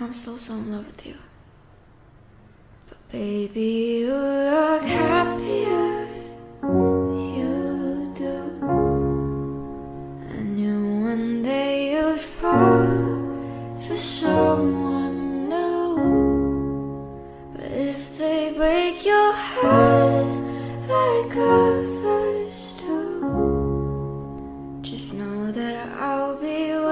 I'm still so in love with you. But baby, you look happier. You do. I knew one day you'd fall for someone new. But if they break your heart like others do, just know that I'll be.